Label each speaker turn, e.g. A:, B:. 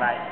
A: Bye.